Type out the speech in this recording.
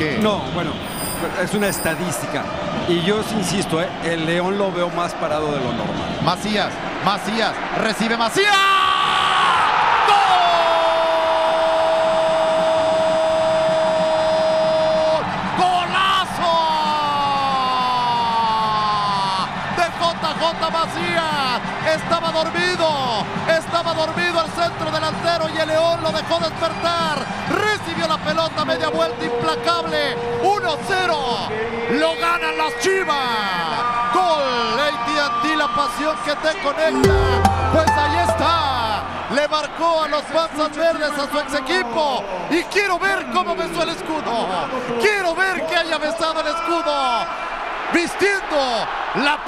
qué? No, bueno, es una estadística. Y yo insisto, ¿eh? el León lo veo más parado de lo normal. Macías, Macías, recibe Macías. ¡Gol! ¡Golazo! De JJ Macías. Estaba dormido, estaba dormido el centro delantero y el León lo dejó despertar. Pelota, media vuelta implacable. 1-0. Lo ganan las Chivas. Gol, AT&T, la pasión que te conecta. Pues ahí está. Le marcó a los Panzas Verdes a su ex equipo. Y quiero ver cómo besó el escudo. Quiero ver que haya besado el escudo. Vistiendo la